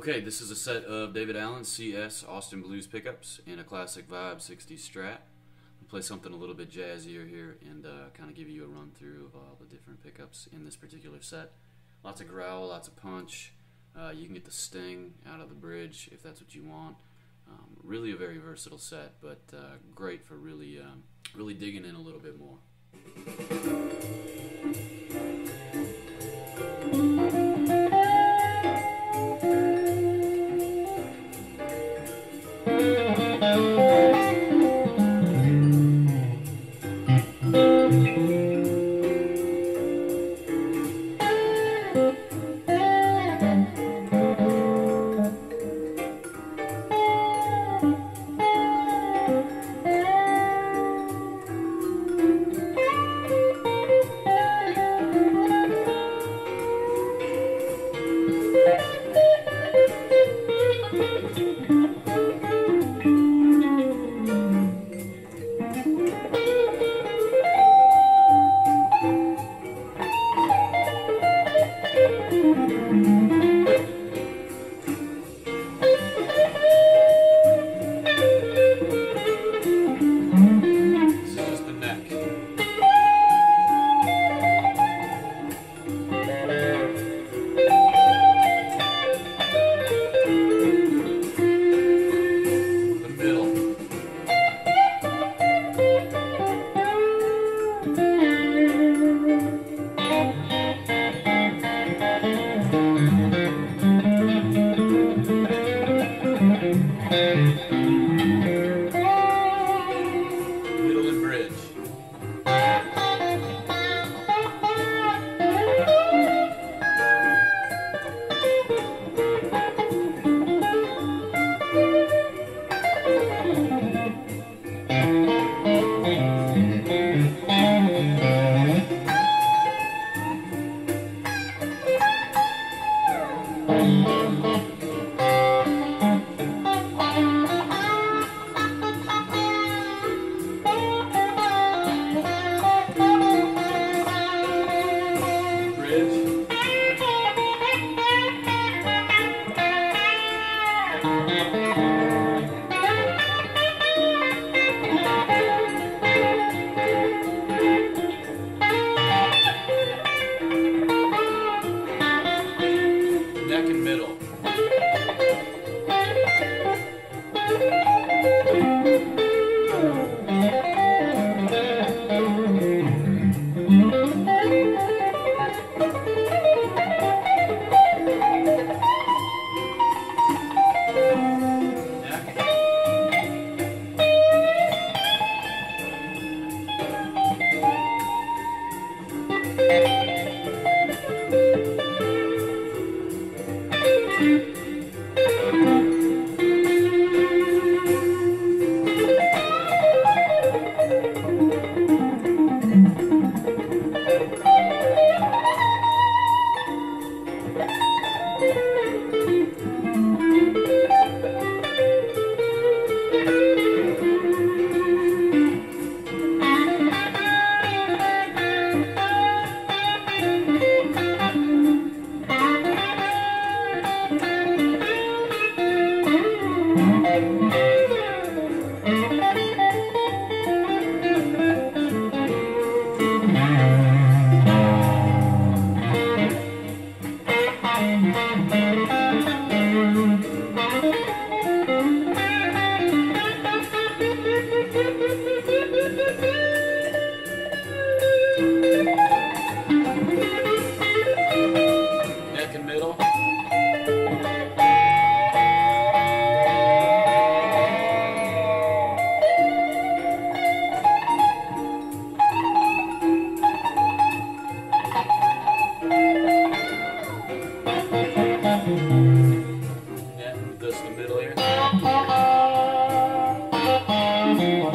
Okay, this is a set of David Allen CS Austin Blues pickups in a classic Vibe 60 Strat. We'll play something a little bit jazzier here and uh, kind of give you a run through of all the different pickups in this particular set. Lots of growl, lots of punch. Uh, you can get the sting out of the bridge if that's what you want. Um, really a very versatile set, but uh, great for really, um, really digging in a little bit more. Just Música Neck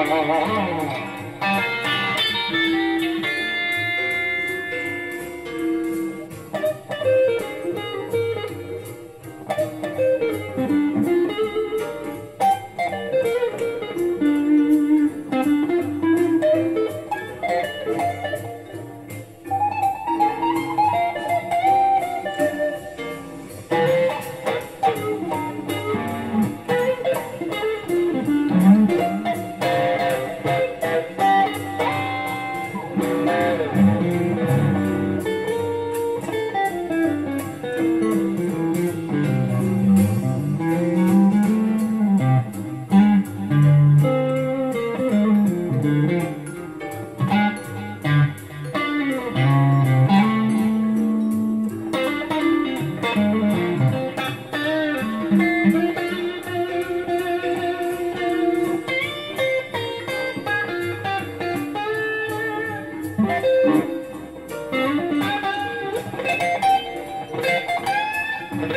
Oh,